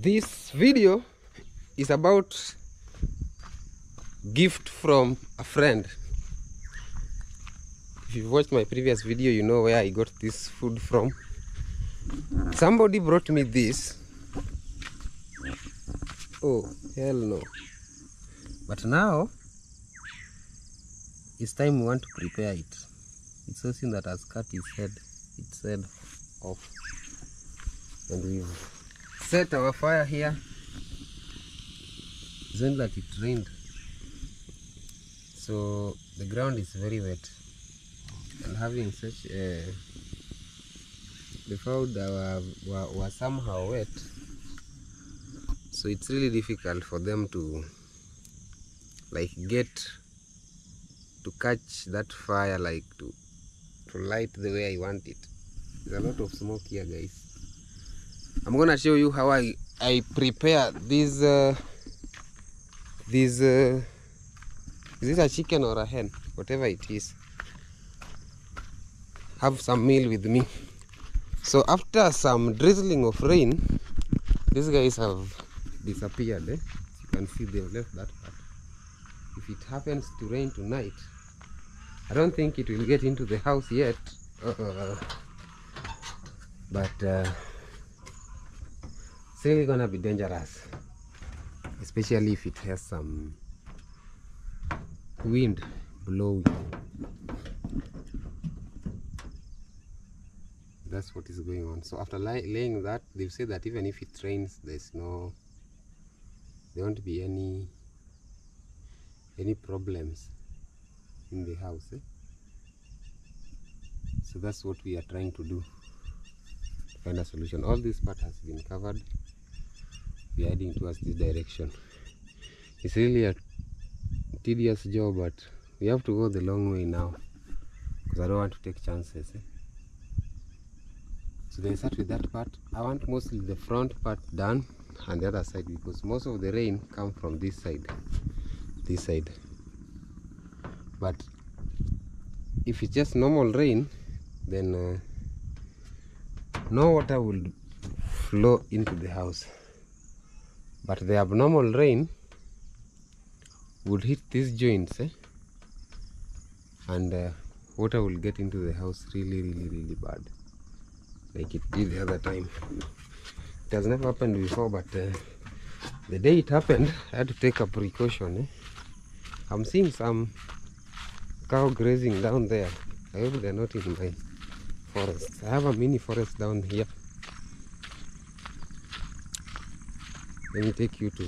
This video is about gift from a friend. If you've watched my previous video, you know where I got this food from. Somebody brought me this. Oh, hell no. But now, it's time we want to prepare it. It's so seen that has cut his head, its head off. And we've set our fire here. It's only like it rained. So the ground is very wet. And having such a the food were, were, were somehow wet. So it's really difficult for them to like get to catch that fire like to to light the way I want it. There's a lot of smoke here guys. I'm gonna show you how I I prepare this uh, this uh, is this a chicken or a hen? Whatever it is. Have some meal with me. So after some drizzling of rain these guys have disappeared eh? you can see they've left that part. If it happens to rain tonight I don't think it will get into the house yet. Uh, but it's really gonna be dangerous especially if it has some wind blowing. That's what is going on. So after lay laying that they've said that even if it rains there's no there won't be any any problems in the house eh? so that's what we are trying to do. Find a solution. All this part has been covered are heading towards this direction. It's really a tedious job but we have to go the long way now because I don't want to take chances eh? so they start with that part. I want mostly the front part done and the other side because most of the rain come from this side this side. But if it's just normal rain then uh, no water will flow into the house but the abnormal rain would hit these joints eh? and uh, water will get into the house really really really bad. Like it did the other time. It has never happened before but uh, the day it happened I had to take a precaution eh? I'm seeing some cow grazing down there. I hope they're not in my forest. I have a mini forest down here let me take you to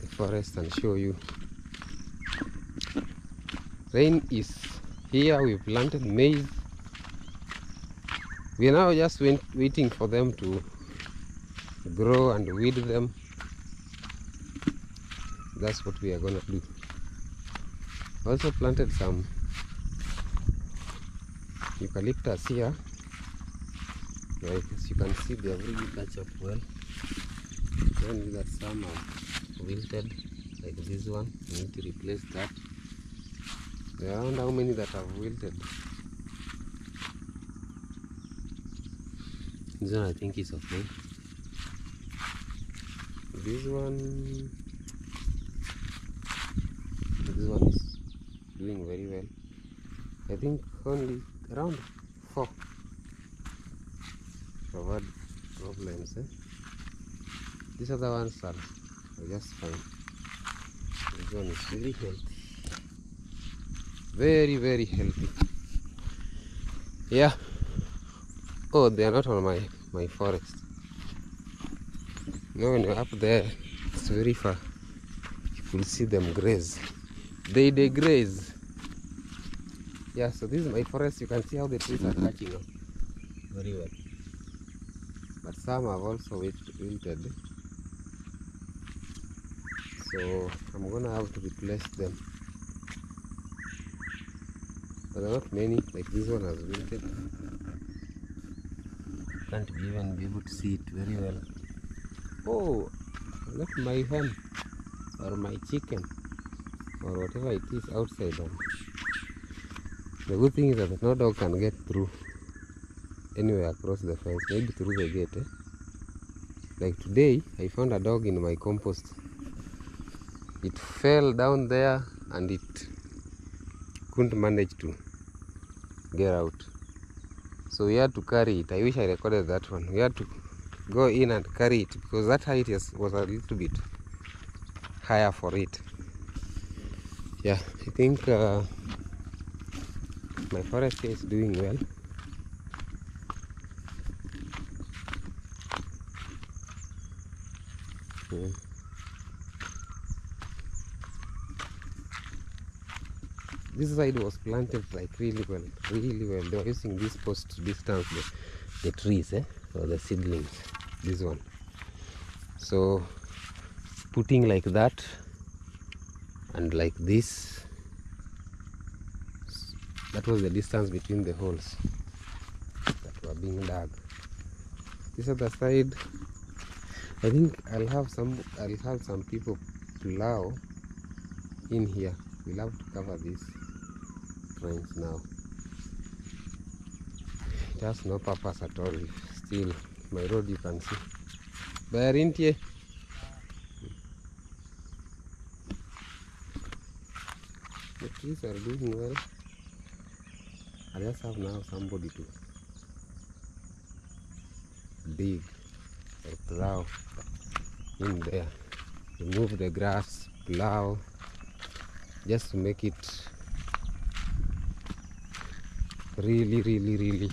the forest and show you. Rain is here. We planted maize. We are now just wait, waiting for them to grow and weed them. That's what we are gonna do. Also planted some eucalyptus here. Like as you can see they have really catch up well only that some are wilted like this one. We need to replace that. Are how many that have wilted. This one I think is okay. This one this one is doing very well. I think only around four. Have had problems eh? These other ones are, just fine this one is very healthy. Very very healthy. Yeah. Oh they are not on my my forest. No when you're up there. It's very far. You will see them graze. They they graze yeah so this is my forest. You can see how the trees are catching very well. But some have also wilted so i'm gonna have to replace them. But there are not many like this one has wilted. Can't even be able to see it very well. Oh left my hen or my chicken or whatever it is outside and the good thing is that no dog can get through anywhere across the fence. Maybe through the gate eh? like today i found a dog in my compost it fell down there and it couldn't manage to get out. So we had to carry it. I wish i recorded that one. We had to go in and carry it because that height is, was a little bit higher for it. Yeah i think uh, my forest is doing well Yeah. This side was planted like really well really well. They were using this post to distance the, the trees eh? or the seedlings this one. So putting like that and like this that was the distance between the holes that were being dug. This other side i think i'll have some i'll have some people plow in here. We'll have to cover these lines now. Has no purpose at all. Still my road you can see. Bayarintie the trees are doing well. I just have now somebody to dig or plow in there. Remove the grass plow just to make it really really really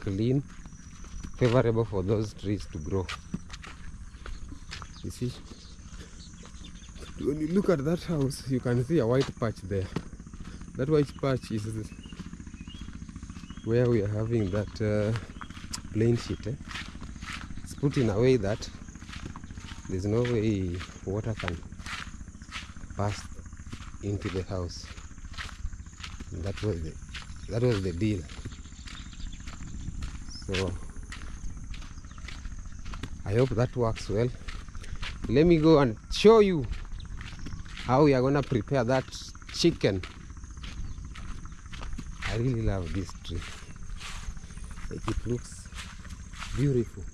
clean. Favorable for those trees to grow. You see? When you look at that house you can see a white patch there. That white patch is where we are having that uh, plain sheet eh? it's put in a way that there's no way water can pass into the house. And that way the that was the deal. So i hope that works well. Let me go and show you how we are gonna prepare that chicken. I really love this tree. It looks beautiful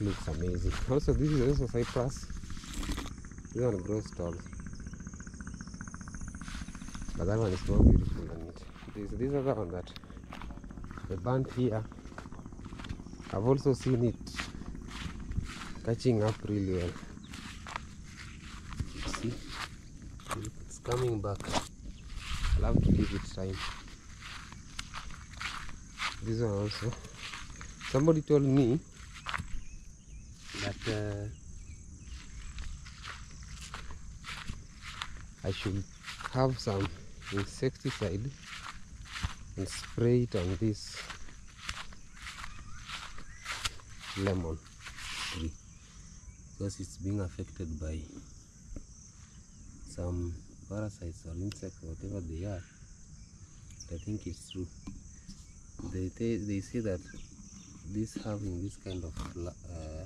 looks amazing. Also this is also cypress this one grows tall but that one is more beautiful than it. This this other one that the burnt here. I've also seen it catching up really well. See? It's coming back. I'll have to give it time. This one also. Somebody told me uh, I should have some insecticide and spray it on this lemon tree because it's being affected by some parasites or insects whatever they are. I think it's true. They they, they say that this having this kind of uh,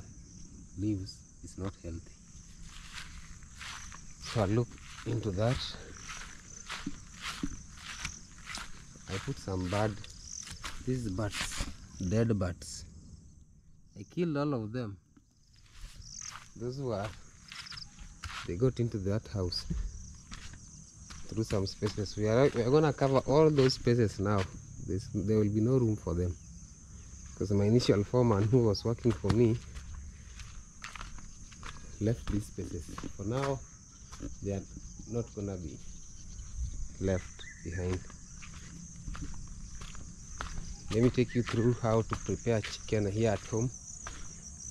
leaves is not healthy. So I'll look into that. I put some bird these birds dead birds I killed all of them. Those were they got into that house through some spaces. We are, we are gonna cover all those spaces now. There's, there will be no room for them. Because my initial foreman who was working for me left these spaces. For now they are not gonna be left behind. Let me take you through how to prepare chicken here at home.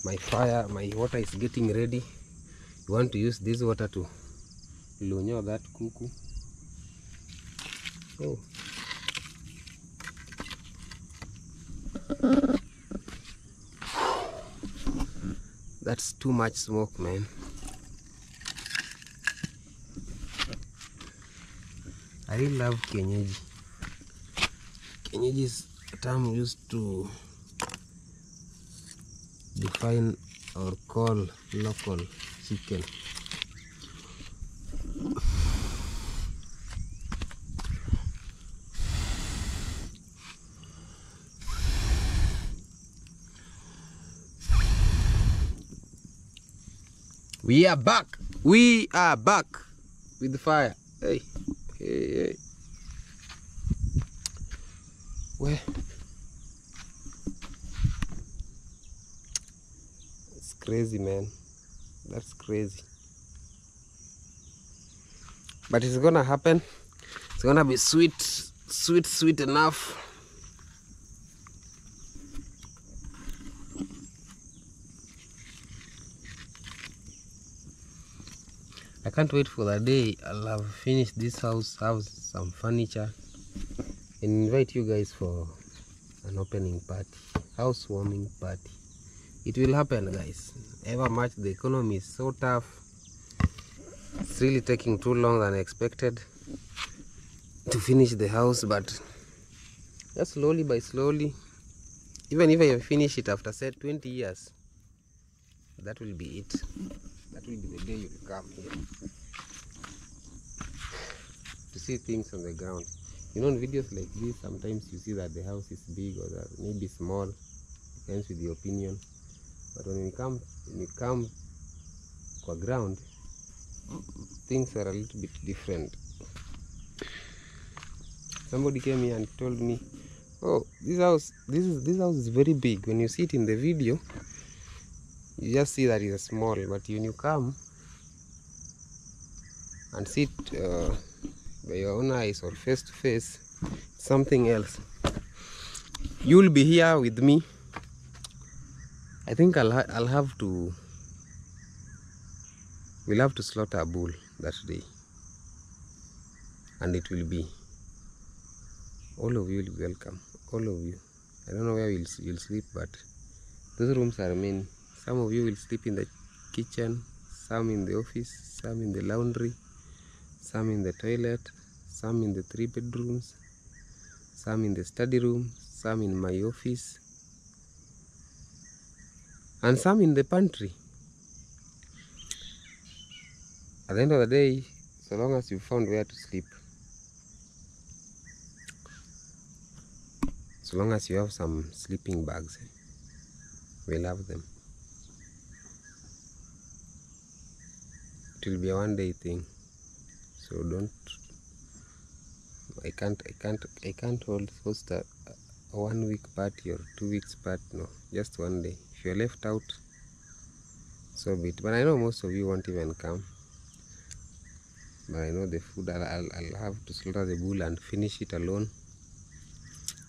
My fire my water is getting ready. You want to use this water to lunyo that kuku? Oh that's too much smoke man. I really love kienyeji. Kienyeji is a term used to define or call local chicken We are back. We are back with the fire. Hey, hey, hey. Where? It's crazy, man. That's crazy. But it's gonna happen. It's gonna be sweet, sweet, sweet enough. I can't wait for the day I'll have finished this house, have some furniture, and invite you guys for an opening party, housewarming party. It will happen, guys. Ever much the economy is so tough. It's really taking too long than expected to finish the house, but just slowly by slowly. Even if I finish it after say 20 years, that will be it. Will be the day you come here to see things on the ground. You know, in videos like this, sometimes you see that the house is big or that maybe small, depends with your opinion. But when you come, when you come for ground, things are a little bit different. Somebody came here and told me, "Oh, this house, this is this house is very big. When you see it in the video, you just see that it's small but when you come and sit uh, by your own eyes or face to face something else. You'll be here with me. I think i'll, ha- I'll have to we'll have to slaughter a bull that day. And it will be. All of you will be welcome. All of you. I don't know where you'll, you'll sleep but those rooms are many some of you will sleep in the kitchen, some in the office, some in the laundry, some in the toilet, some in the three bedrooms, some in the study room, some in my office, and some in the pantry. At the end of the day, so long as you found where to sleep, so long as you have some sleeping bags, we love them. It will be a one day thing. So don't i can't i can't i can't hold host a, a one week party or two weeks party no just one day. If you're left out so be it. But i know most of you won't even come. But i know the food i'll, I'll, I'll have to slaughter the bull and finish it alone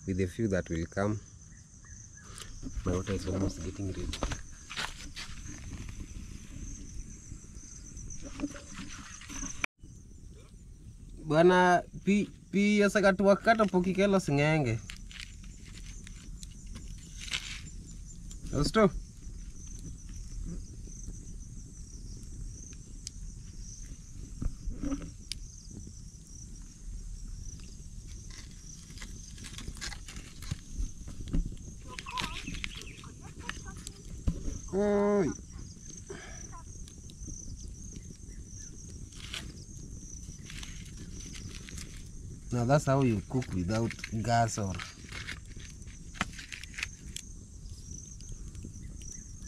with the few that will come. My water is almost getting ready bwana pi pi yasekatuwa kata pokikelo sing'enge Osto. That's how you cook without gas or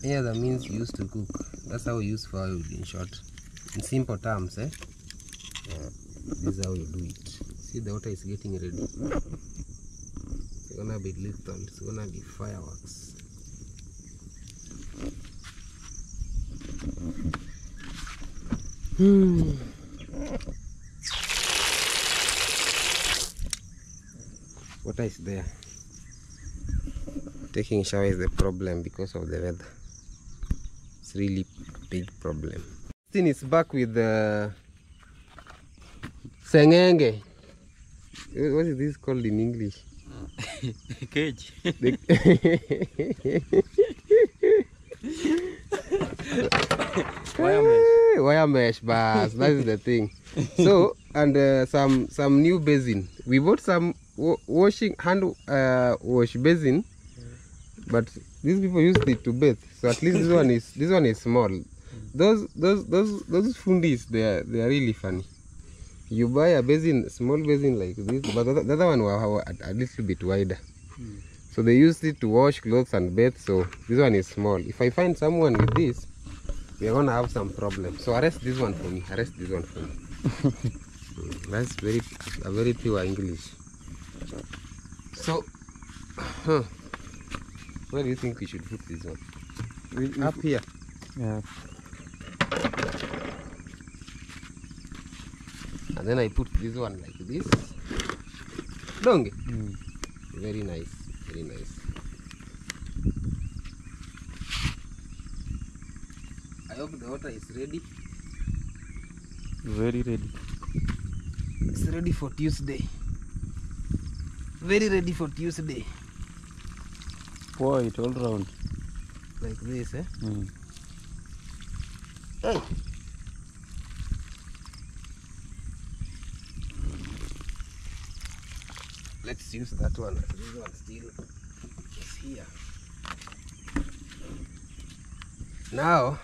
yeah other means used to cook. That's how you use firewood in short. In simple terms, eh? Yeah. This is how you do it. See the water is getting ready. It's gonna be lethal, it's gonna be fireworks. Hmm. Water is there. Taking shower is the problem because of the weather. It's really big problem. Thing is back with the sengenge. What is this called in english? Cage. The- Wire mesh. Wire mesh bas. That is the thing. So and uh, some some new basin. We bought some washing hand uh, wash basin but these people used it to bathe so at least this one is this one is small those those those those fundis they are they are really funny you buy a basin small basin like this but the other, the other one were were a, little bit wider so they used it to wash clothes and bathe so this one is small if i find someone with this we are gonna have some problem. So arrest this one for me. Arrest this one for me. Mm, That's very a very pure English. So, huh, where do you think we should put this one? We, we, Up here. yeah. And then I put this one like this. Dong. Mm. Very nice. Very nice. I hope the water is ready. Very ready. It's ready for Tuesday. Very ready for Tuesday. Pour it all round. Like this, eh? Mm. Hey. Let's use that one. This one still is here. Now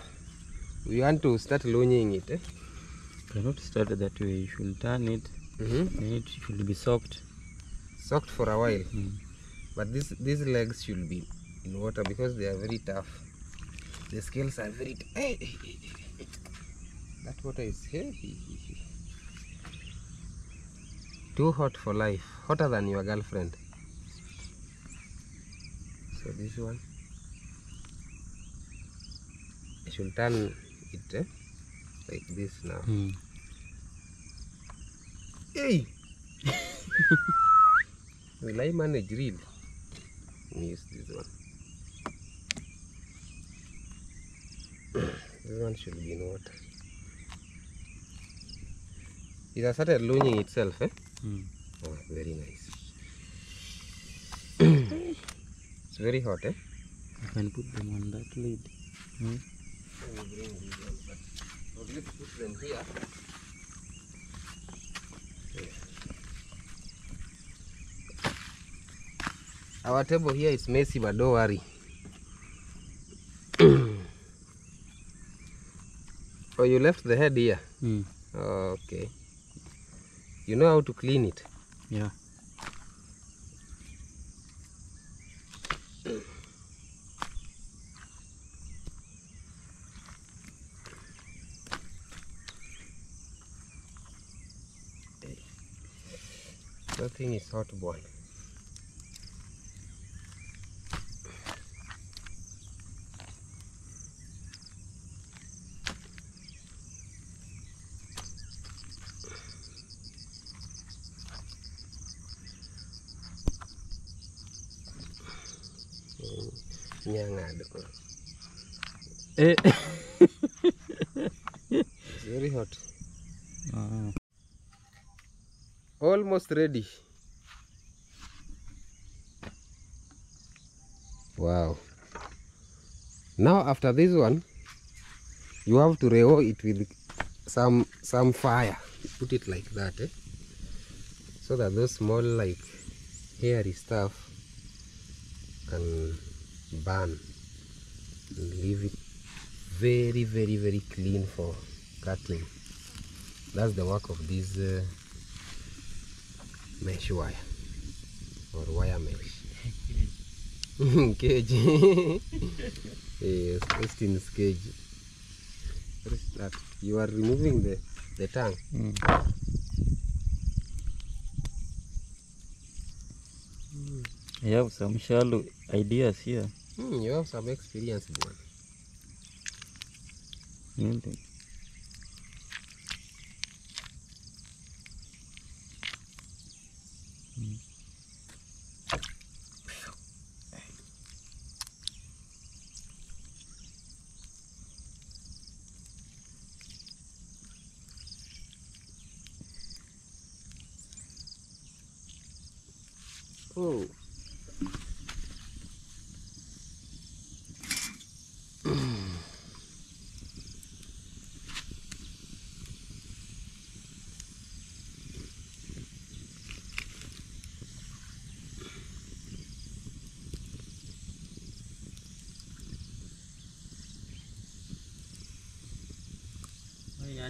we want to start launching it. Eh? Cannot start that way. You should turn it. Mm-hmm. It should be soaked. Soaked for a while, Mm. but this these legs should be in water because they are very tough. The scales are very. Hey, hey, hey, hey. That water is heavy. Too hot for life. Hotter than your girlfriend. So this one. I should turn it eh? like this now. Mm. Hey! Will I manage me use this one. this one should be in water. It has started launching itself, eh? Mm. Oh, very nice. it's very hot, eh? You can put them on that lid. Mm. Let me bring these ones back. But let's put them here. Our table here is messy, but don't worry. oh, you left the head here. Mm. Okay. You know how to clean it. Yeah. That thing is hot boy. It's very hot. Ah. Almost ready. Wow. Now after this one, you have to reho it with some some fire. Put it like that, eh? So that those small like hairy stuff can burn. And leave it very very very clean for cutting. That's the work of this uh, mesh wire or wire mesh. cage. yes, Austin's cage. What is that? You are removing the, the tongue. Mm. I have some shallow ideas here. Hmm, you have some experience, boy. Really.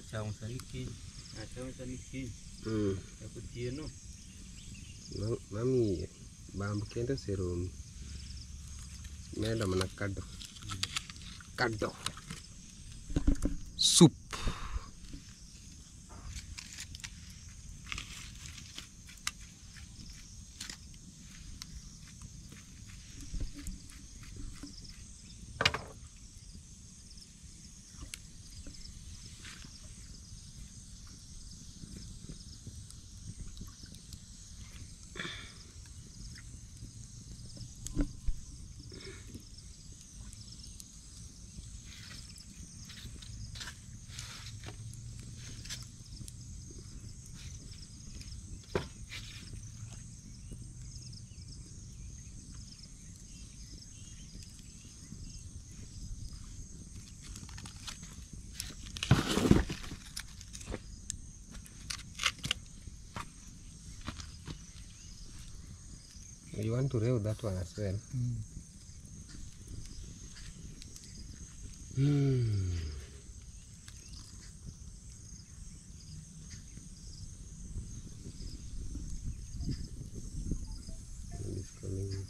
à chồng que kinh à chồng eu kinh ừ là có chiến không nó nó mi bam kenta You want to rev that one as well. Hmm. Somebody's calling.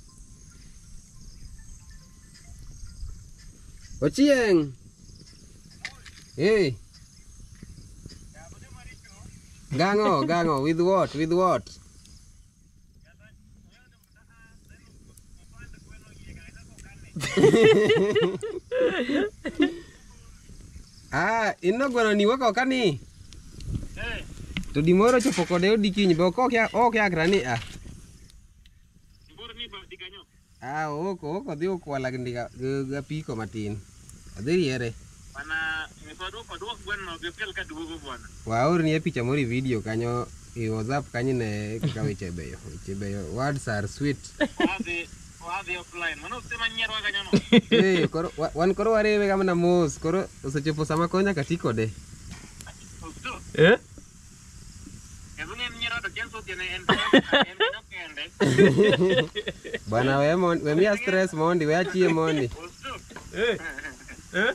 Ochieng! Hey! Gango, gango, with what? With what? ah ino gweno ni wako kani hey. to dimoro chopo kode odikiny be okokiakra ni a ah oko oko dhi ukwala gapiko matin. Adhi riere. Waorni e picha moro e video kanyo i whatsapp kanyo ne kaka weche beyo words are sweet wan koro wariwe kamna mos koro osechopo sama koro nyaka ti kode eh? wemiya stress mondi we achie mondi. Eh? eh?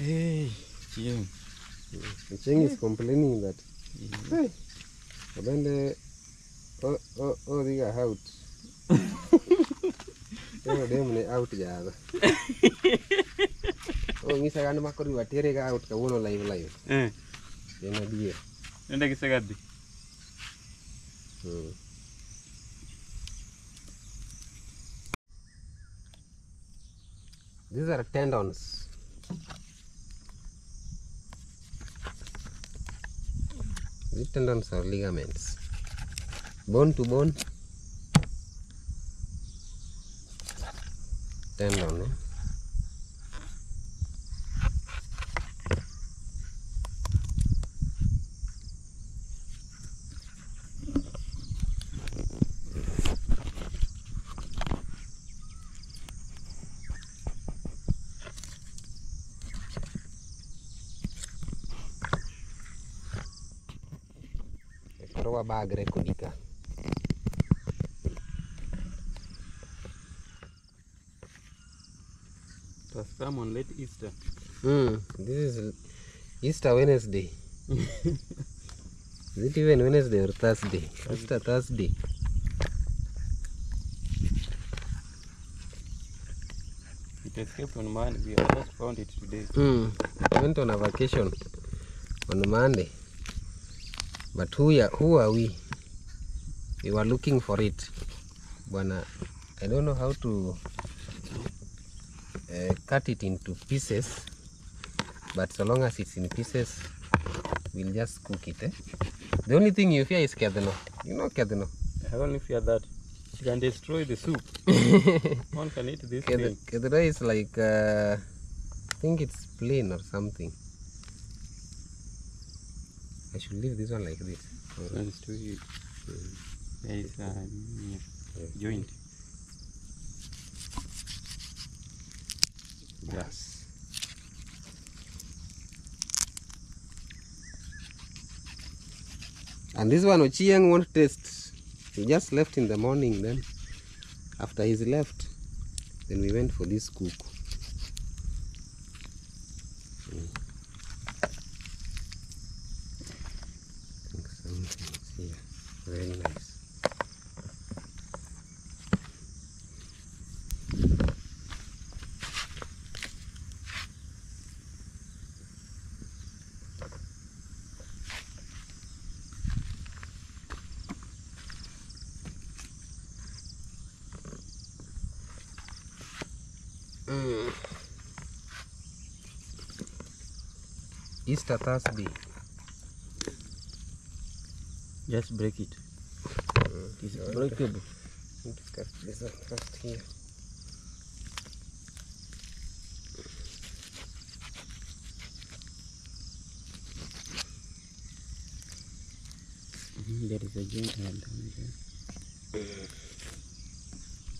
Hey, Chieng. Cheng is complaining that hey, abende o o o diga out. Pero dem ne out jada. O ngisa gani makori watere ga out kawuono live live. Eh, En adier. nenda gisegadi. Hmm. These are tendons. These tendons are ligaments. Bone to bone. Tendon. Eh? Koro wabagre. It was late Easter. Hmm. This is Easter Wednesday. Is it even Wednesday or Thursday? Easter Thursday. It escaped on Monday. We have just found it today. Hmm. I went on a vacation on Monday. But who are, who are we? We were looking for it. Bwana, I don't know how to uh, cut it into pieces. But so long as it's in pieces, we'll just cook it. Eh? The only thing you fear is kedno. You know kedno. I only fear that it can destroy the soup. One can eat this Ked- thing. Kedra is like, uh, I think it's plain or something. Should leave this one like this. And it's too. There is a joint. Yes. And this one Ochieng won't taste. He just left in the morning then. After he's left, then we went for this cook. Mm. Think something's here. Very nice. Mm. Just break it. It is Okay. breakable. To cut this one first here. Mhm, There is a joint right down there.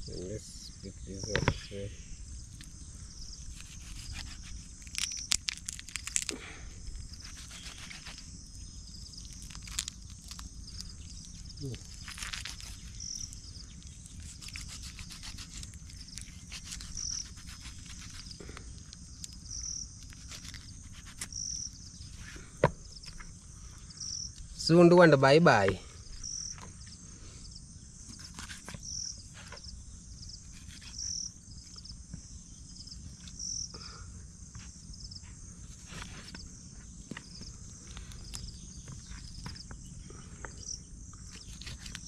And let's pick this one here. Soon do and bye bye.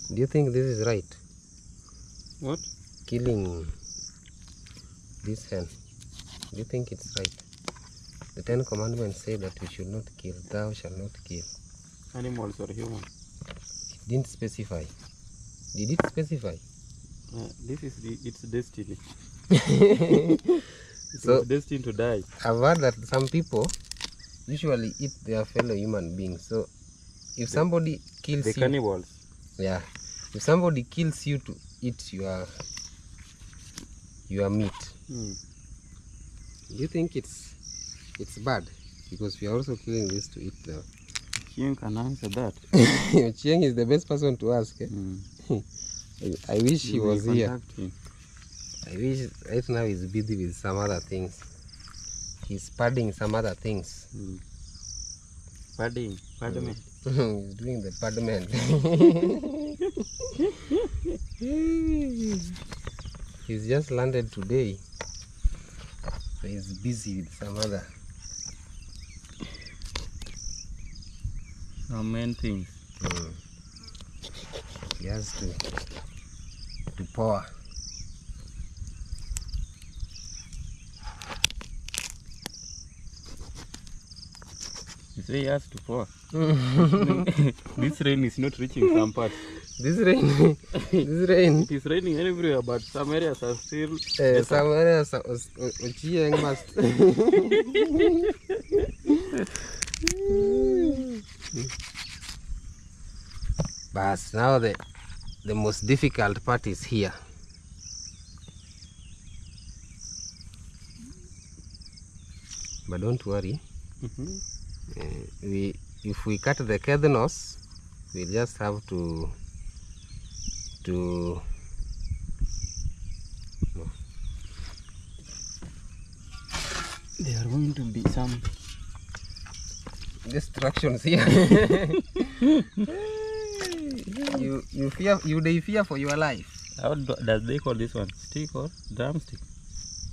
Do you think this is right? What? Killing this hen. Do you think it's right? The Ten Commandments say that we should not kill. Thou shalt not kill. Animals or humans? It didn't specify. Did it specify? Uh, this is the, its destiny. So- destined to die. I've heard that some people usually eat their fellow human beings. So if somebody kills The you, cannibals. yeah, if somebody kills you to eat your your meat, Mm. do you think it's it's bad? Because we are also killing this to eat the. King can answer that. Chieng is the best person to ask. eh? Mm. I, I wish he was here. him. I wish right now he's busy with some other things. He's padding some other things. Mm. Padding. Pardon me. he's doing the paddment. he's just landed today. So he's busy with some other. Some main things. Mm. He has to to pour. It's very hard to pour. this rain is not reaching some parts. This rain, this rain. It is raining everywhere, but some areas are still. Uh, some areas are- Os- But now the the most difficult part is here. But don't worry. Mhm. Uh, we if we cut the kednos, we just have to to There are going to be some. Distractions here. you you fear you they fear for your life. How do, does they call this one? Stick or drumstick?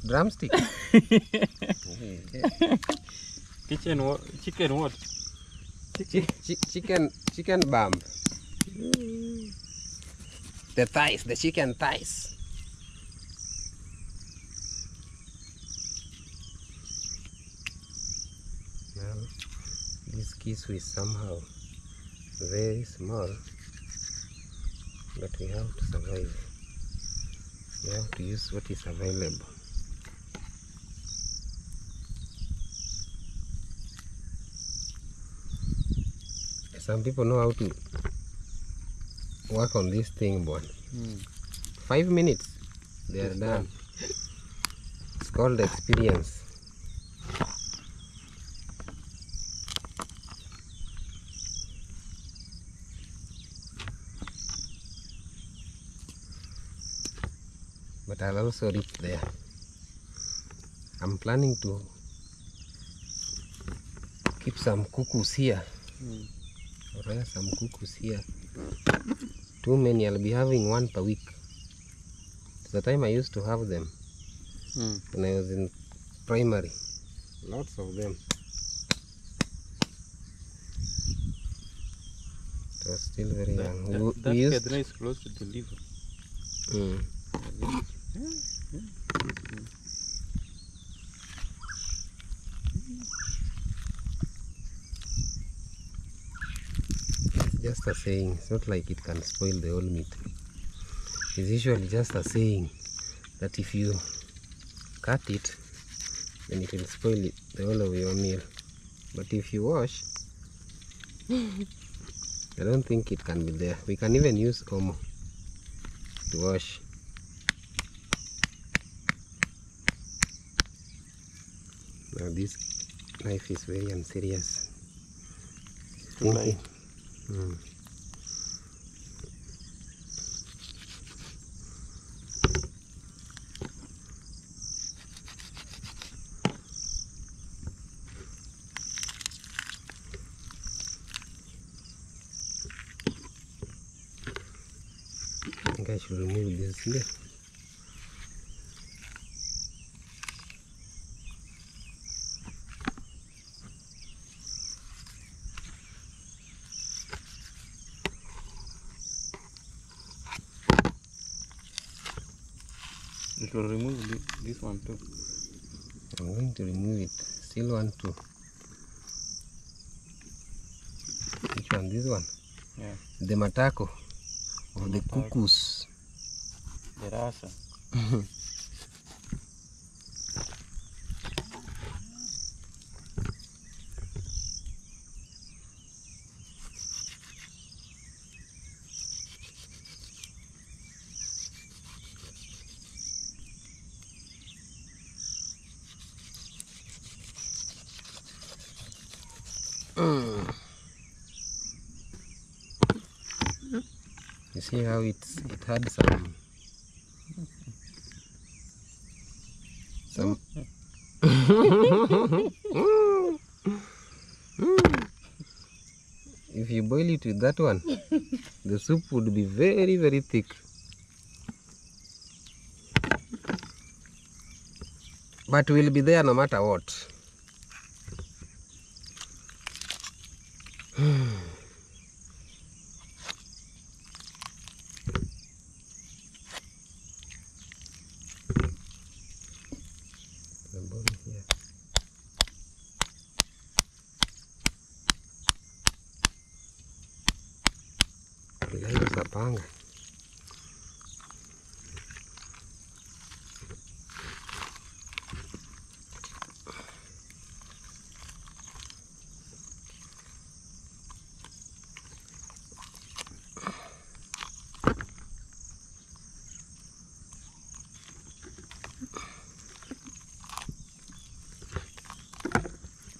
Drumstick. Kitchen what? Chicken what? Chi- chi- chicken chicken bump. The thighs, the chicken thighs. Now this is somehow very small, but we have to survive. We have to use what is available. Some people know how to work on this thing, boy. Mm. Five minutes, they are done. It's called experience. I'll also reach there. I'm planning to keep some cuckoos here. Mm. Rear some cuckoos here. Too many. I'll be having one per week. The time I used to have them Mm. when I was in primary. Lots of them. It was still very That, young. that, we, that we used, is close to the liver. Mm. Just a saying. It's not like it can spoil the whole meat. It's usually just a saying that if you cut it, then it will spoil it, the whole of your meal. But if you wash, I don't think it can be there. We can even use Omo to wash. This knife is very unserious. Too light. Mm. It will remove thi- this one too. I'm going to remove it. Still one too. Which one? This one? Yeah. The matako of the Matako. cuckoos. The rasa. see how it's it had some some if you boil it with that one the soup would be very very thick. But we'll be there no matter what the bone here. Leo sapanga.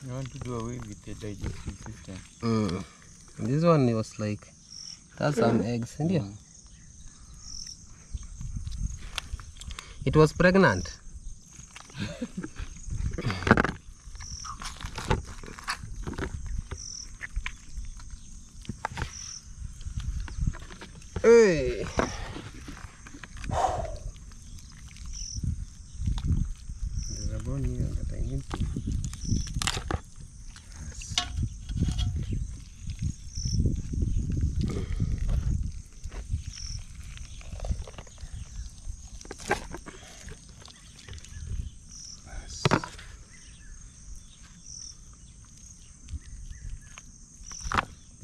You want to do away with the digestive system. Mm. This one was like that's has some eggs in here. Mm. It was pregnant. hey. There's a bone here that I need to.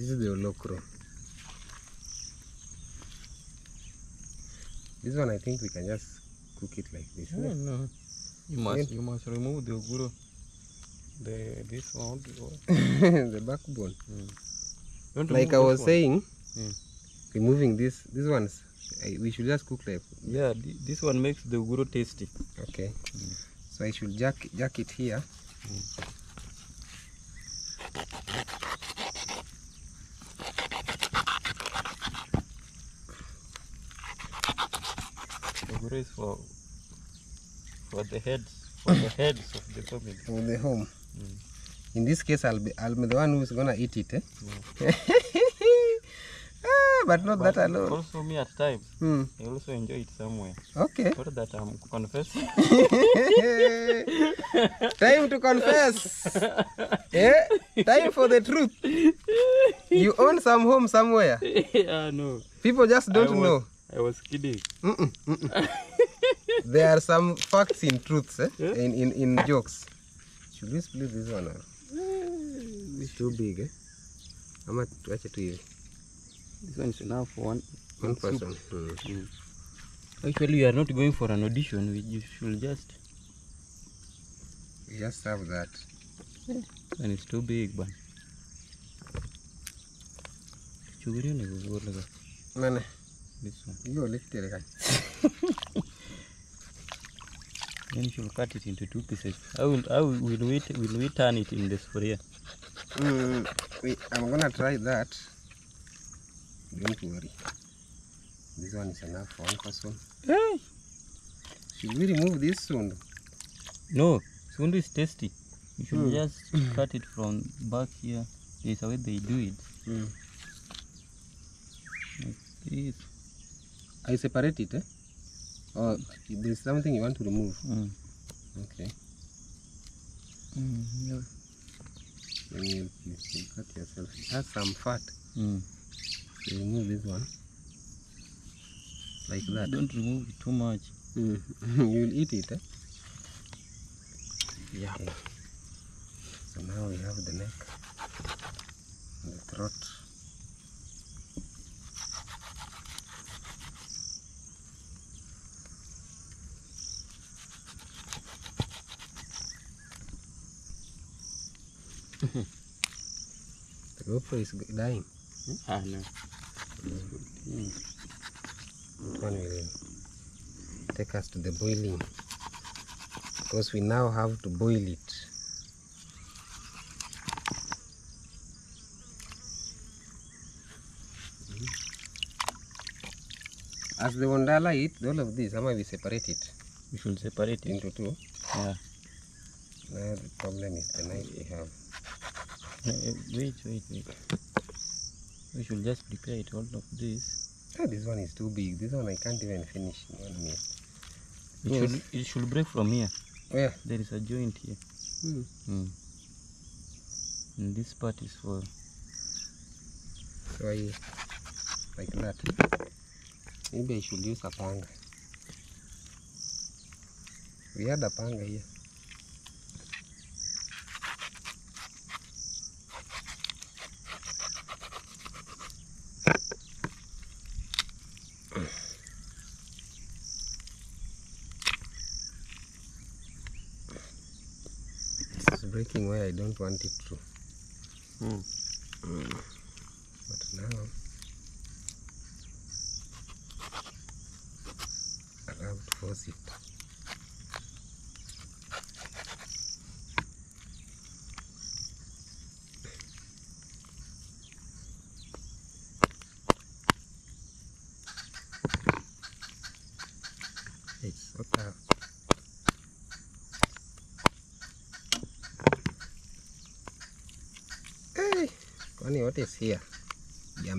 This is the olokro. This one I think we can just cook it like this. No, no? no. You must you must remove the uguro. The this one. the backbone. Mm. You want to Like I was one? saying, Mm. removing this these ones I, we should just cook like Yeah, this one makes the uguro tasty. okay so i should jack jack it here Uguro the heads for the heads of the family. for the home Mm. in this case i'll be i'll be the one who's gonna eat it eh? Yeah. ah, but not but that alone Also me at times, mm. I also enjoy it somewhere. okay Not that I'm confessing. time to confess yeah. time for the truth you own some home somewhere yeah, no. people just don't I was, know I was kidding. Mm-mm, mm-mm. there are some facts in truths eh? Yeah? in, in in jokes should we split this one or it's too big eh? ama tuache tu hivi This one is enough for one. one person mm. Mm. Actually, we are not going for an audition. We should just. we just have that And it's too big, but. Chugurio ni uguro like nane this one. hiyo likitere kai Then you should cut it into two pieces. How will how will we will we turn it in the sphere? mm, we, i'm gonna try that don't worry this one is enough for one person Hey. should we remove this soon No, sundu is tasty. You should Mm. just cut it from back here. There's a way they do it. mm. Like this. i separate it eh? Or there's something you want to remove Mm. okay Mm, yeah. then you, you, you cut yourself it has some fat Mm. you remove this one like that Don't remove it too much. Mm. you'll eat it eh? Yeah. Okay. so now we have the neck and the throat the GoPro is dying Ah, no. That one will take us to the boiling. Because we now have to boil it. As the wandala eat all of this ama we separate it. We should separate it. into two. Yeah. now the problem is the knife we have wait, wait, wait. We should just prepare it all of this. Ah, this one is too big this one i can't even finish one It Yes. should it should break from here. where There is a joint here. Hmm. Mm. And this part is for so i like that maybe i should use a panga we had a panga here breaking where I don't want it to. Mm. Mm. But now I'll have to force it. It's so tough. Hey, is here? Ah,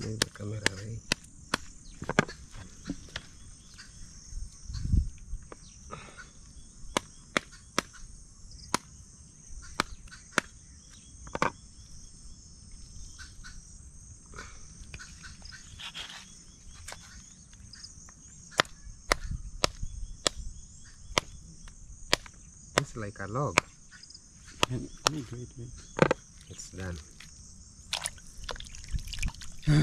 Move the camera away. It's like a log. Wait, wait, wait. It's done.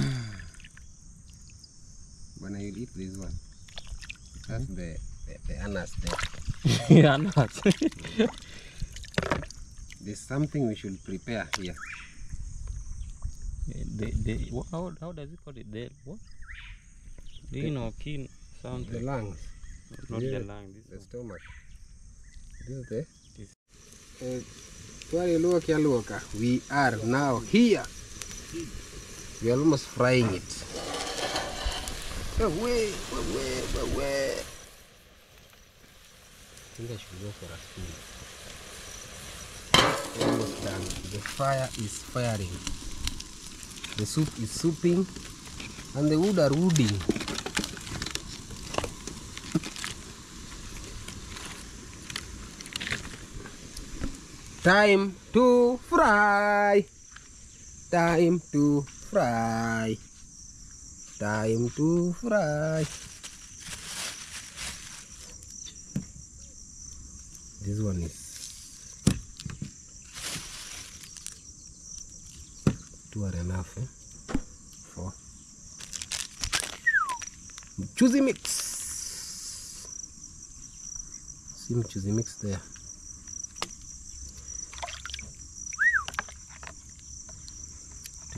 when I eat this one, that's the, the, the anus there. yeah, nuts. There's something we should prepare here. The, the, wha- how, how does it call it? The what? Lean or keen The something. lungs, Not yeah, the lung. the This stomach. This is the. This- Uh, Twari luoki aluoka. We are now here. We are almost frying it. Away, away, away. I think I should go for a spoon. Almost done. The fire is firing. The soup is souping, and the wood are wooding. Time to fry. Time to fry. Time to fry. This one is two are enough. Eh? Four. Mchuzi mix. See mix there.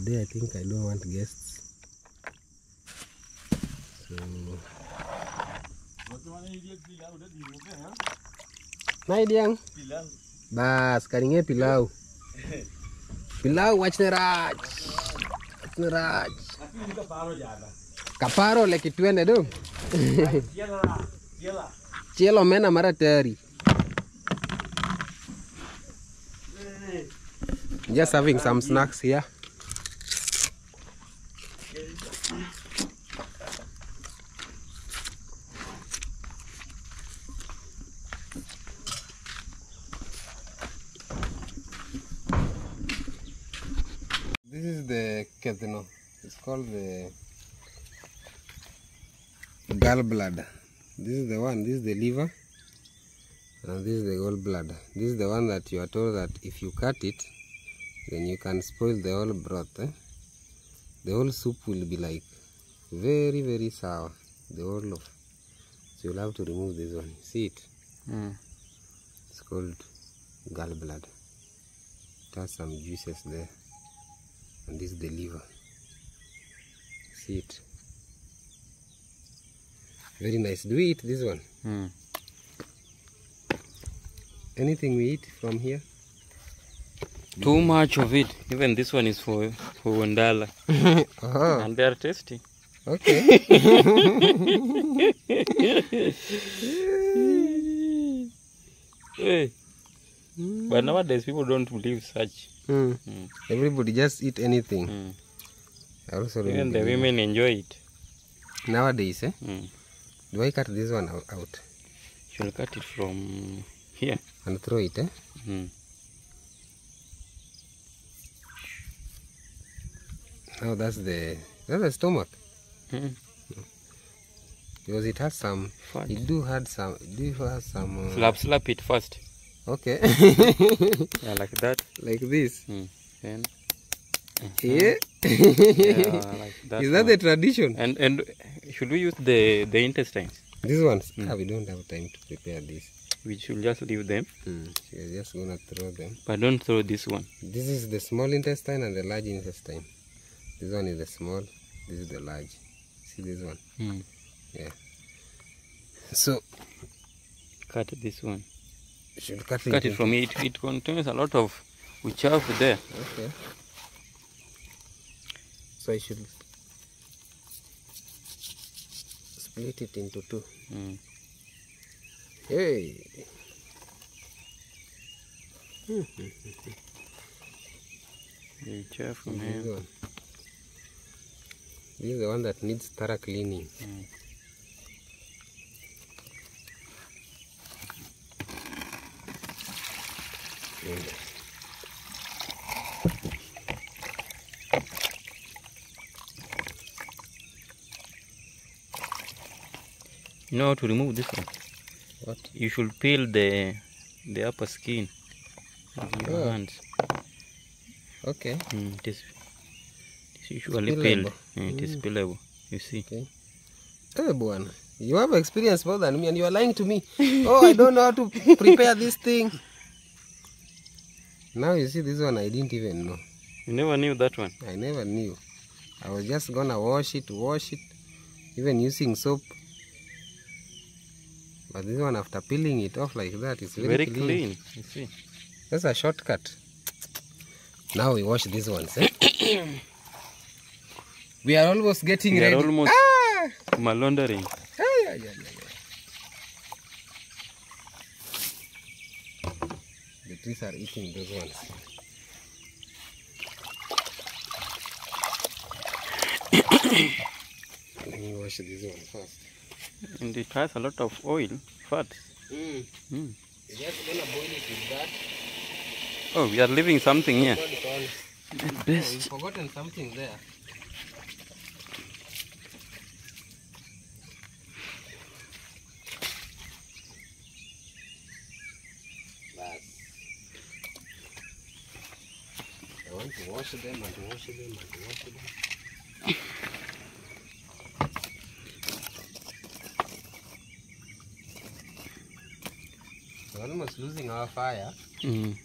Today I think I don't want guests. So Naidiang. Bas, karinge pilau. Pilau wachne raj. Wachne raj. Kaparo leki twende do. Chielo mena maratari. Just having some snacks here. Gallbladder. This is the one. This is the liver, and this is the gallbladder. This is the one that you are told that if you cut it, then you can spoil the whole broth. Eh? The whole soup will be like very very sour. The whole of. So you'll have to remove this one. See it? Mm. It's called gallbladder. It has some juices there. And this is the liver. See it? Very nice. Do we eat this one? Mm. Anything we eat from here? Too much of it. Even this one is for for Wandala, oh, and they are tasty. okay. Hey. But nowadays people don't believe such. Mm. Mm. Everybody just eat anything. Mm. Also Even the women enjoy it. Nowadays, eh? Mm. Do I cut this one out, You'll cut it from here. and throw it, eh? Mm. Now that's the that's the stomach Mm. because it has some. Fat. It do had some. It do have some. Uh, Slap, slap it first. Okay. Yeah, like that. like this. Mm. Then, Yeah. yeah, like that. Is that one. the tradition? And and should we use the the intestines? These ones. Mm. Ah, we don't have time to prepare this. We should just leave them, Mm. We're just gonna throw them. but don't throw this one. This is the small intestine and the large intestine. This one is the small. This is the large. See this one. Mm. So Cut this one. we should cut it. Cut it from it. It contains a lot of uchafu there. Okay. So I should split it into two. Mm. Hey. The uchafu, This man. one. This is the one that needs thorough cleaning. Mm. Mm. You know how to remove this one? What? You should peel the the upper skin with your Oh. hands. Okay. Mm, it is it's usually peelable. peeled. Mm, it is Mm. peelable. You see. Hey, bwana. You have experience more than me and you are lying to me. Oh, I don't know how to prepare this thing. Now you see this one I didn't even know. You never knew that one. I never knew. I was just gonna wash it, wash it, even using soap. But this one, after peeling it off like that, it's very, Very clean. clean. You see. That's a shortcut. Now we wash these ones. Eh? we are almost getting We are ready. almost Ah! malondering. Ay, ay, ay, ay. The trees are eating those ones. Let me wash this one first. And it has a lot of oil, fat. Mm. Mm. You're just gonna boil it with that. Oh, we are leaving something here. Put it on. The Oh, best. you've forgotten something there. Bas. I want to wash them and wash them and wash them. Almost losing our fire. Mm.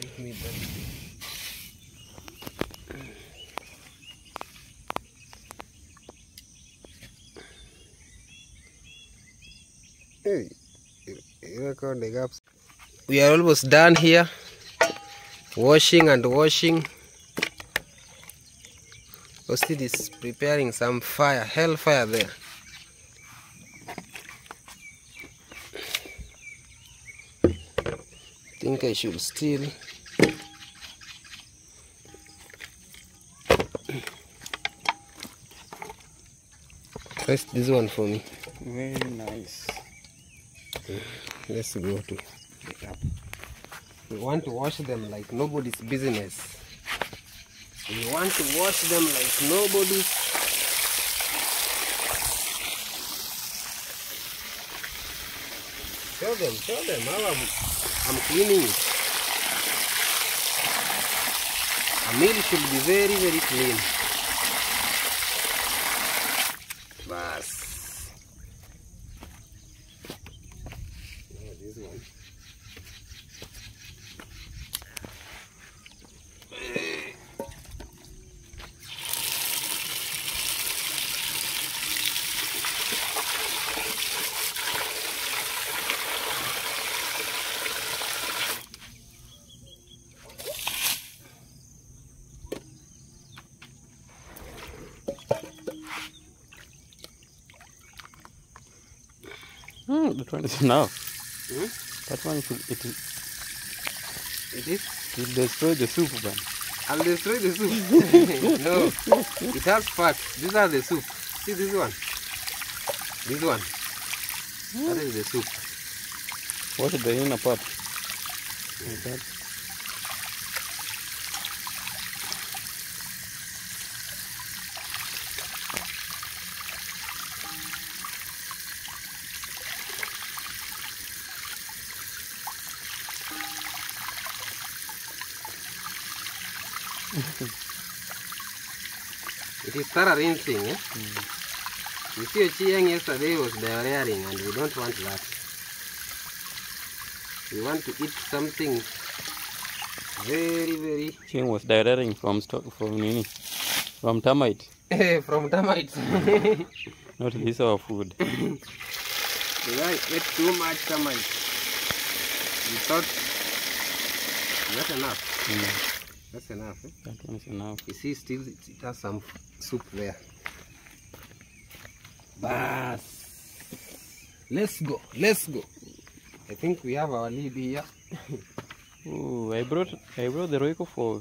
Give me that. Hey, you- record the gaps. We are almost done here. Washing and washing. Oh, Osid is preparing some fire, hellfire there. think I should still Press this one for me. Very nice. Let's go to the tap. We want to wash them like nobody's business. We want to wash them like nobody's. Show them, show them how I'm, I'm cleaning it. A meal should be very, very clean. Bas. Yeah, this one. That one is enough. Hmm? That one should it it is it will destroy the soup man. I'll destroy the soup. no, it has fat. These are the soup. See this one. This one. That is the soup. What is the inner part? Like that. Thorough rinsing. Eh? You see, Chiang yesterday was diarrheaing, and we don't want that. We want to eat something very, very Ching was diarrheaing from from nini, from termite. from termites. Not this our food. The guy ate too much termites. We thought that's enough. Mm, That's enough. Eh? that one is enough. You see, still it, it has some soup there. Bas. Let's go. Let's go. I think we have our lead here. Oh, I brought I brought the Royco for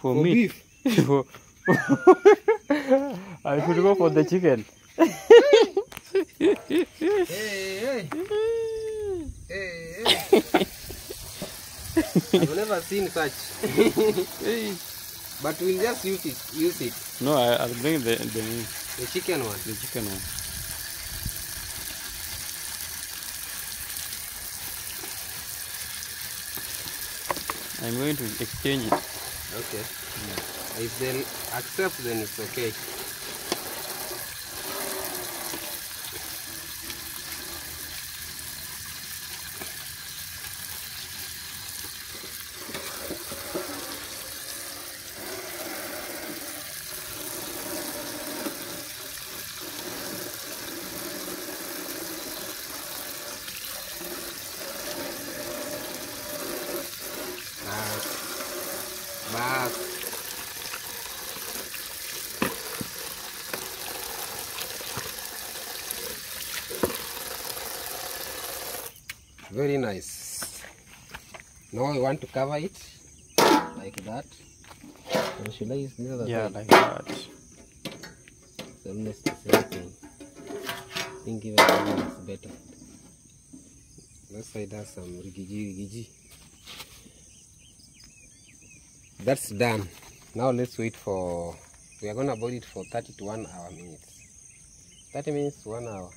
for, For meat. for, I should go for the chicken. Hey, hey. Hey, hey. I've never seen such. But we'll just use it. Use it. No, I, I'll bring the, the The chicken one. the chicken one. I'm going to exchange it. Okay. If they accept, then it's okay. Bas. Bas. Very nice. Now we want to cover it like that. Or should I use the other Yeah, side? like that. Almost the same thing. I think even that is better. That side has some rigiji rigiji. That's done. Now let's wait for. We are gonna boil it for 30 to 1 hour minutes. 30 minutes 1 hour.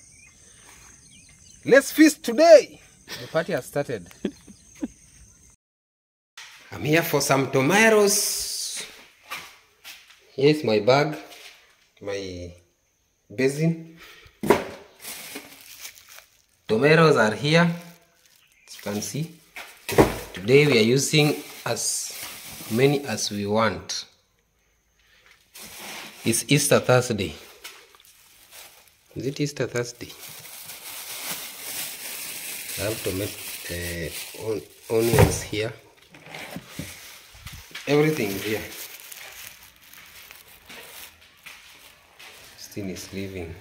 Let's feast today! The party has started. I'm here for some tomatoes. Here's my bag, my basin. Tomatoes are here, as you can see. Today we are using as many as we want. It's Easter Thursday. Is it Easter Thursday? I have tomato, uh, on, onions here. Everything here. Still is leaving.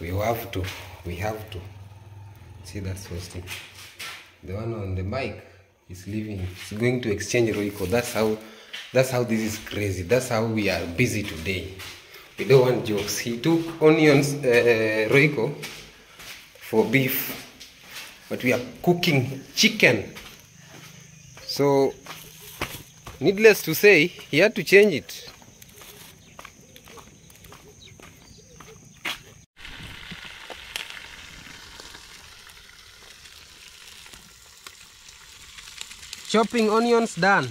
We have to. We have to. See that's roasting. The one on the bike is leaving. He's going to exchange Royco. That's how. That's how this is crazy. That's how we are busy today. We don't want jokes. He took onions, uh, Royco, for beef, but we are cooking chicken. So, needless to say, he had to change it. Chopping onions done.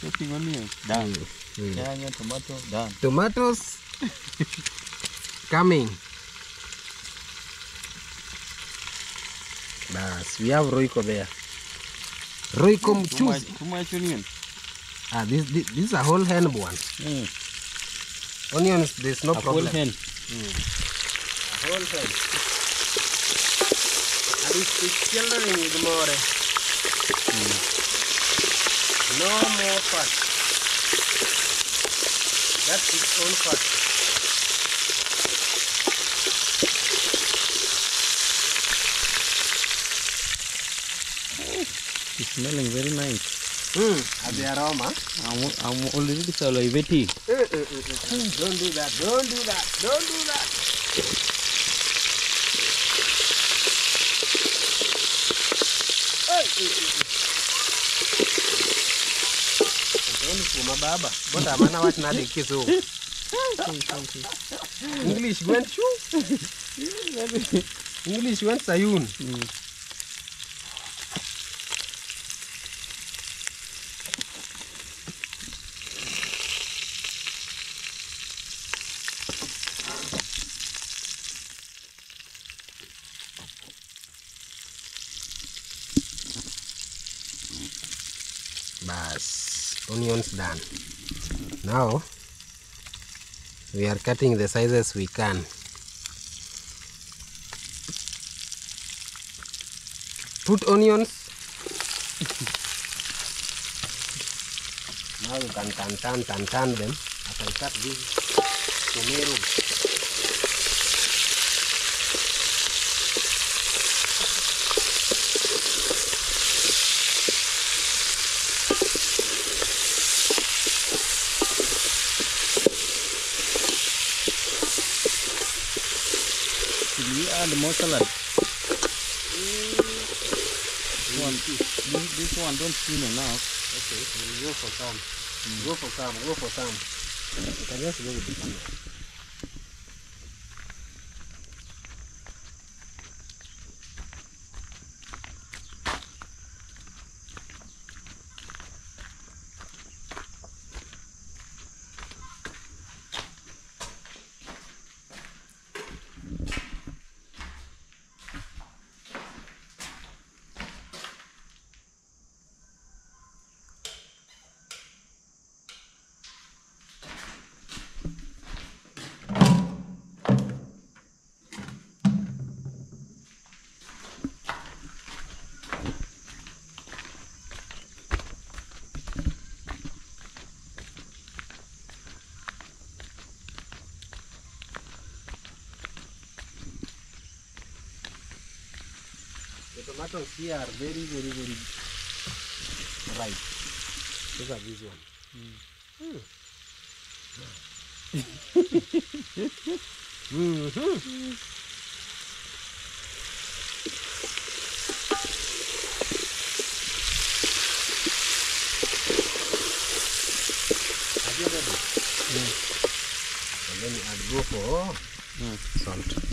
Chopping onions. Done. Nyanya, tomato, done. Tomatoes coming. Bas, we have Royco there. Royco Too much, mchuzi. too much onion. Ah, this, this, this is a whole hen one. Mm. Onions, there's no A whole problem. hen. A whole hen. And it's, it's children with more. No more fat. That's its own fat. Smelling very nice. Mm, and the aroma. I'm, I'm already salivating. Uh, uh, uh, Don't do that. Don't do that. Don't do that. Ay. Utoni kuma baba. Bonda mana wat na de kiso. English went chu. English went sayun. Bas, done. Now we are cutting the sizes we can. Put onions. now you can turn, turn, turn, turn them. I can cut these tomatoes. Salad, more salad. One, this, this one don't thin enough. Okay, we'll go for some. Go for some, go for some. You can just go with the camera. Tomatoes here are very, very, very ripe. Look at this one. Mm. Mhm. Have you ready? And then you add go for salt.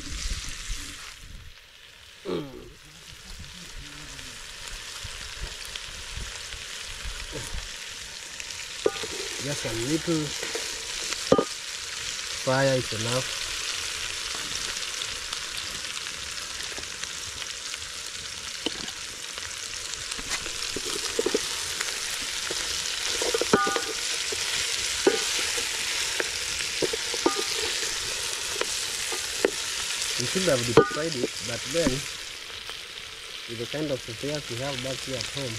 A little fire is enough. We should have fried it, but then with the kind of affairs we have back here at home,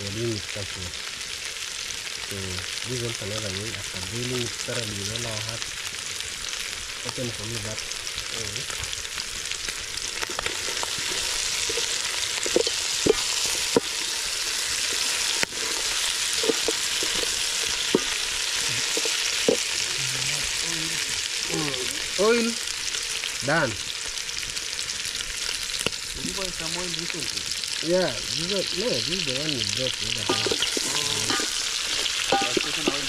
we are doing it another way after boiling it thoroughly with all our heart. Open for me that way. Oil done. Did you buy some oil recently? Yeah, this is no, this is the one you brought the other time. I've taken oil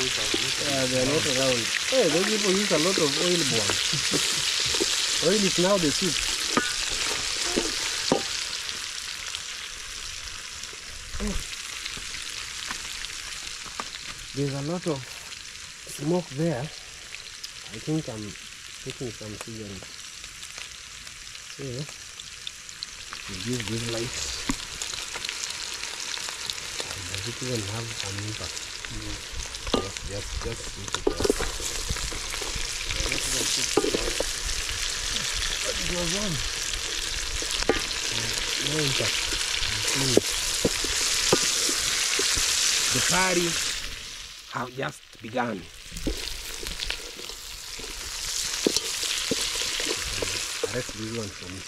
those boys are are not around. Hey, those people use a lot of oil bomb. oil is now the soup. Oh. There's a lot of smoke there. I think I'm taking some seasoning. So, we eh? give this light. Does it even have an impact? Just, just, just look at that. But it was on. No impact. Mm. The party have just begun. Arrest this one for me.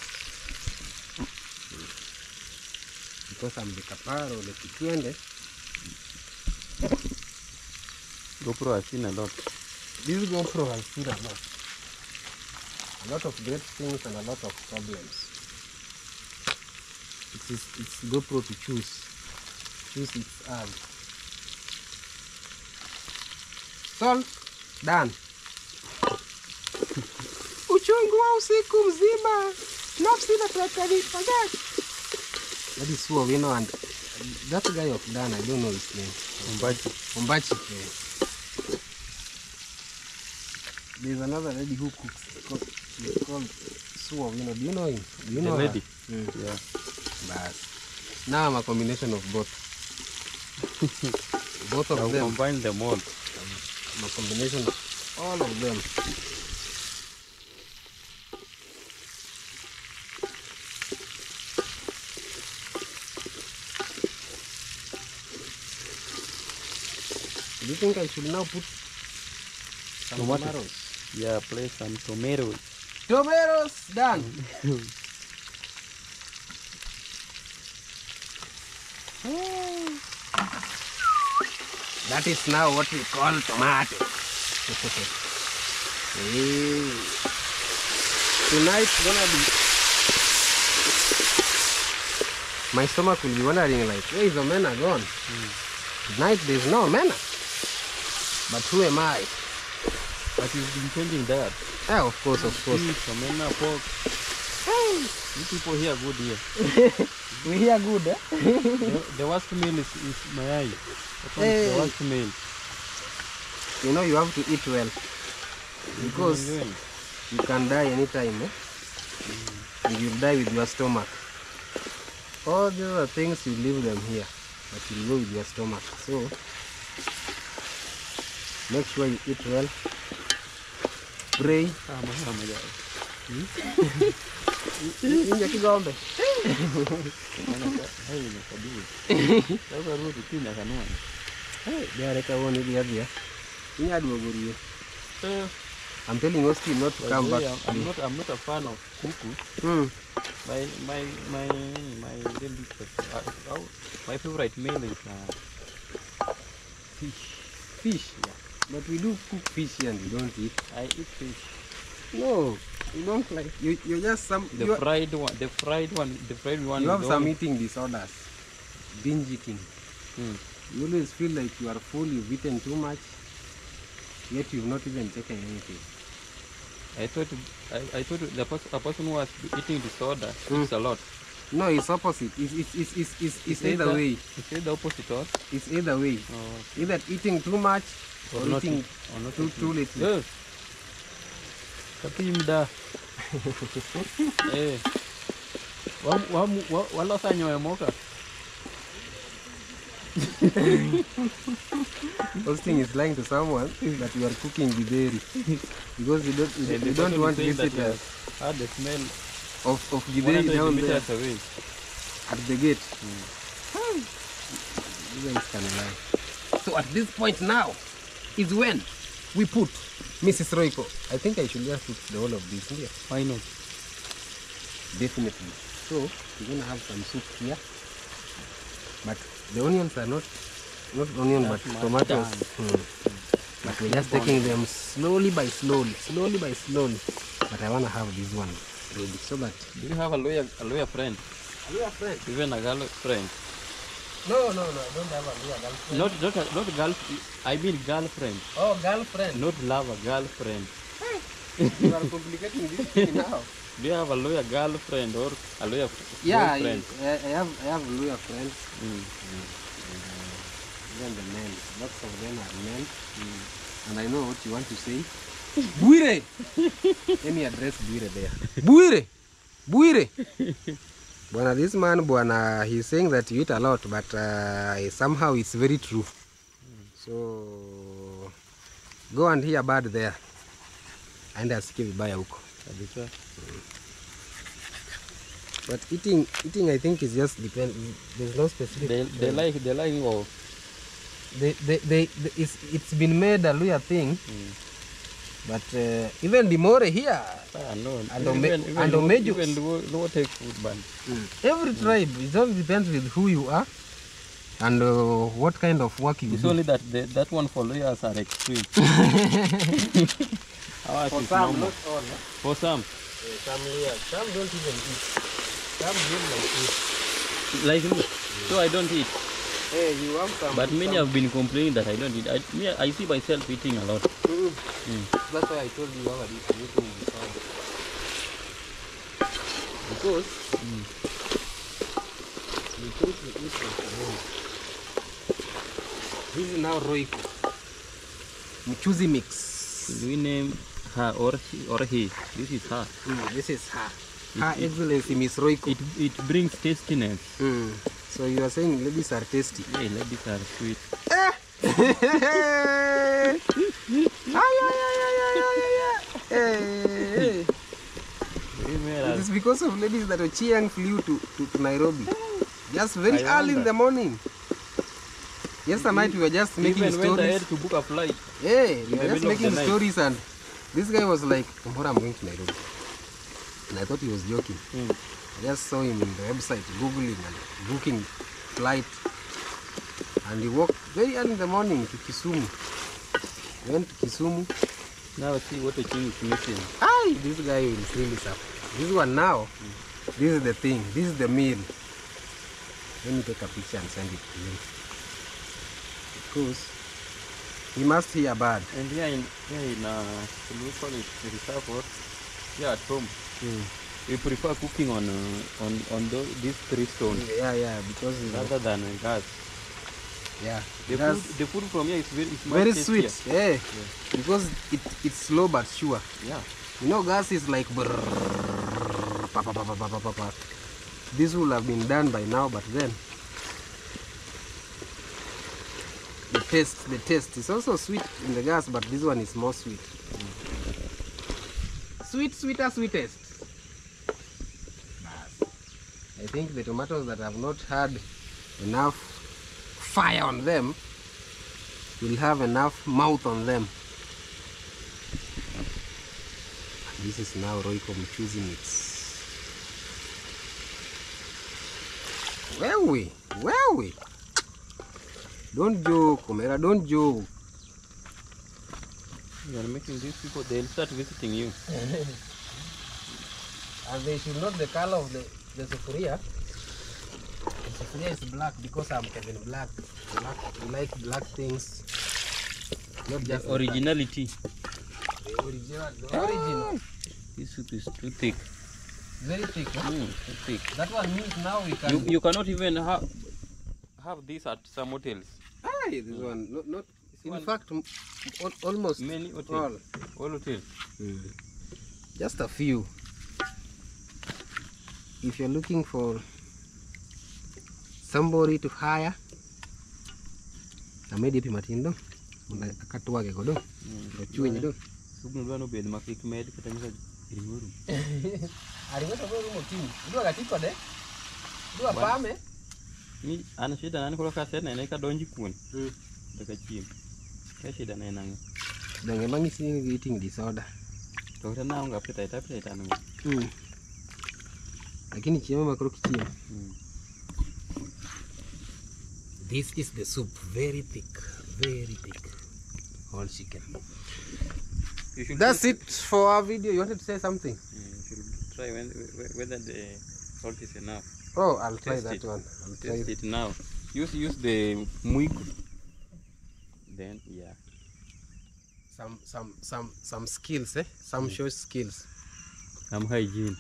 Because I'm the caparo, the kituende. GoPro has seen a lot. This GoPro has seen a lot. A lot of great things and a lot of problems. It is it's GoPro to choose. Choose its ad. Salt done. Uchungu wa usiku mzima, nafsi nataka nifanyaje? That is Suovino and that guy of Dan, I don't know his name. Umbachi. Ombachi. There's another lady who cooks. She's called Suo. You know, do you know him? Do you The know her? lady? Mm. Yeah. But now I'm a combination of both. both of I'll them. combine them all. I'm a combination of all of them. Do you think I should now put some Tomatoes. tomatoes? Yeah, place some tomatoes. Tomatoes done. that is now what we call tomato. Eh. tonight gonna be my stomach will be wondering like where is omena gone tonight there's no omena but who am i But you've been changing that. yeah of course of course Beef, omena, pork. You people here good here. we hear good eh? the, the worst meal is, is mayai. Hey. the worst meal. you know you have to eat well because Well, you can die anytime eh? and you'll die with your stomach all the other things you leave them here but you'll go with your stomach so make sure you eat well pray Kama kama guys. inja kigombe Hey, nakabili. Sasa rudi chini akanua. biareka woni biadhia inya duogo rie Eh, i'm telling Austin not to by come the back way, I'm, I'm not I'm not a fan of kuku. Hmm. My my my my daily uh, uh, my favorite meal is uh, fish. fish but we do cook fish and we don't eat I eat fish. no you don't like you you're just some The you, fried one, the fried one, the fried one. you have some eating disorders binge eating Hmm. You always feel like you are full, you've eaten too much, yet you've not even taken anything. I thought I, I thought the pers- a person who has eating disorder Mm. eats a lot. No, it's opposite. It's, it's, it's, it's, it's, it's Say either way. You say the opposite or? It's either way. or Either eating too much or, not eating eat- or not too, eating. too little. Yes. Tapi mda. eh. Wa wa wa wala sa nyoe moka. Austin is lying to someone that you are cooking githeri because you don't, you, Eh, you don't want is saying that he visitors has Had the smell of, of githeri 100 down there away. at the gate. You guys can lie. So at this point now is when we put Mrs. Royco. I think I should just put the whole of this here. Why not? Definitely. So we're gonna have some soup here. But the onions are not not onion but tomatoes. Hmm. But we're just taking them slowly by slowly, slowly by slowly. But I wanna have this one ready so that Do you have a lawyer a lawyer friend? Are you a friend? Even a girl friend? No, no, no, I don't have a girlfriend. Not not a, not girl. I mean girlfriend. Oh, girlfriend. Not lover, girlfriend. you are complicating this thing now. Do you have a lawyer girlfriend or a lawyer Yeah, I, boyfriend? I I have I have lawyer friends. Mm. mm, mm. Even the men, lots of them are men. Mm. And I know what you want to say. Buire! Let me address Buire there. Buire! Buire! Bwana, this man, Bwana, he's saying that you eat a lot, but uh, somehow it's very true. So, go and hear bad there. aende asikie vibaya huko. Kabisa. But eating, eating, I think is just depend. There's no specific. They, they like they like of they, they, they, they- it's, it's been made a Luya thing, but uh, even the more here, ah, no. And even, Ome- even, and Luo- even Luo, Luo take food ban. every tribe, it all depends with who you are and uh, what kind of work you It's do. only that the, that one for lawyers are extreme. Ours For some, normal. not all. eh? For some, some Luyas, some don't even eat. Some don't like eat. like me. So I don't eat. Hey, you have some. But many some, have been complaining that I don't eat. I, me, I see myself eating a lot. Mm. Mm. That's why I told you about this eating disorder. Because Mm. you think you eat like a monk. This is now Royco. Mchuzi mix. Do we name her or he, or he? This is her. Mm, this is her. Her Excellency Miss Royco. It it brings tastiness. Mm. So you are saying ladies are tasty. Hey, ladies are sweet. Eh? ay, ay, ay, ay, ay, ay, ay. Hey. Eh, eh. It is because of ladies that Ochieng flew to, to, to Nairobi. Just very I early in the morning. Yesterday night we were just making Even stories. to book a flight. Hey, we were just middle of the making stories and this guy was like, tomorrow I'm going to Nairobi. And I thought he was joking. Mm. I just saw him in the website, Googling and booking flight. And he walked very early in the morning to Kisumu. Went to Kisumu, Now see what the king is missing. Hi, this guy will really suffer. This one now, this is the thing. This is the meal. Let me take a picture and send it to you. Because he must hear bad. And here in here in uh, do we call it? Reserve what? Yeah, at home. Hmm. we prefer cooking on uh, on on the, these three stones. Yeah, yeah, because rather than uh, gas. Yeah. The food, the food from here is very it's very sweet. Yeah. yeah. Because it it's slow but sure. Yeah. You know, gas is like. This would have been done by now, but then the taste, the taste is also sweet in the gas, but this one is more sweet. Hmm. Sweet, sweeter, sweetest. I think the tomatoes that have not had enough fire on them will have enough mouth on them. This is now Royco choosing its. Wewe, wewe. Don't joke, Omera, don't joke. You are making these people they'll start visiting you. And they should note the color of the, the sufuria. The sufuria is black because I'm Kevin Black. Black, we like black things. Not just The originality. The original. The original. Ah, this soup is too thick. Very thick. Huh? Mm, too thick. That one means now we can. You you cannot even have have this at some hotels. Ah, Aye, this hmm. one. Not, not in one- fact, al- almost Many hotels. All hotels. Hmm. Just a few. If you're looking for somebody to hire, amedi pi matin do mondo akatwage go do do chwiny do Subno dwa nobed ma kik med kata nyaka ring'o rum. aringo to rumo tin idwa ga ti kode idwa pame Ni an shida na an koro kasenene kadonji kuon to ka chiem. Ka shida na en ang'o? donge mang'isi ni eating disorder. To kata naonge appetite, appetite an go. Mm. lakini chiemo makoro kichiemo Mm. This is the soup, very thick, very thick. Whole chicken. That's it for our video. You wanted to say something? Mm, you should try when, whether the salt is enough. Oh, I'll try test that it. one. I'll try Taste it. it now. Use use the mwiku Then yeah. Some, some, some, some skills, eh? Some short skills. Some hygiene.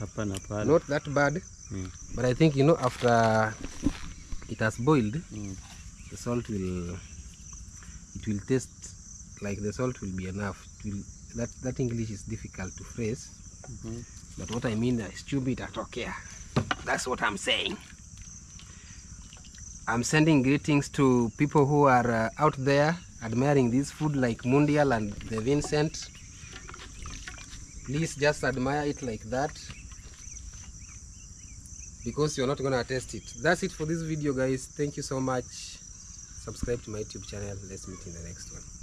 Hapana pale. Not that bad, Mm. but I think you know after it has boiled, Mm. the salt will, it will taste like the salt will be enough. It will, that that English is difficult to phrase, Mhm. but what I mean is chumbi itatokea. That's what I'm saying. I'm sending greetings to people who are uh, out there admiring this food like Mundial and the Vincent. Please just admire it like that because you're not gonna test it. That's it for this video guys. Thank you so much. Subscribe to my YouTube channel. Let's meet in the next one.